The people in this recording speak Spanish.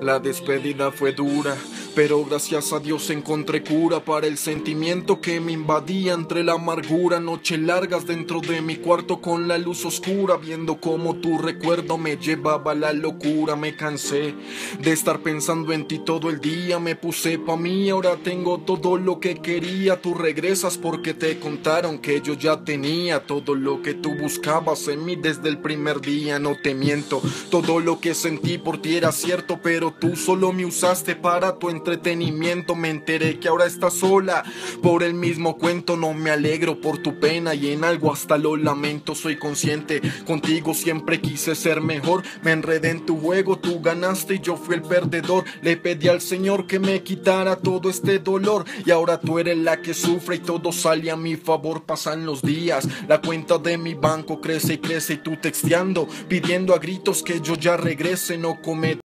La despedida fue dura, pero gracias a Dios encontré cura para el sentimiento que me invadía entre la amargura. Noches largas dentro de mi cuarto con la luz oscura, viendo cómo tu recuerdo me llevaba a la locura. Me cansé de estar pensando en ti todo el día. Me puse pa' mí, ahora tengo todo lo que quería. Tú regresas porque te contaron que yo ya tenía todo lo que tú buscabas en mí desde el primer día. No te miento, todo lo que sentí por ti era cierto, pero tú solo me usaste para tu entretenimiento. Me enteré que ahora estás sola por el mismo cuento. No me alegro por tu pena y en algo hasta lo lamento. Soy consciente, contigo siempre quise ser mejor. Me enredé en tu juego, tú ganaste y yo fui el perdedor. Le pedí al Señor que me quitara todo este dolor. Y ahora tú eres la que sufre y todo sale a mi favor. Pasan los días, la cuenta de mi banco crece y crece y tú texteando, pidiendo a gritos que yo ya regrese. No cometo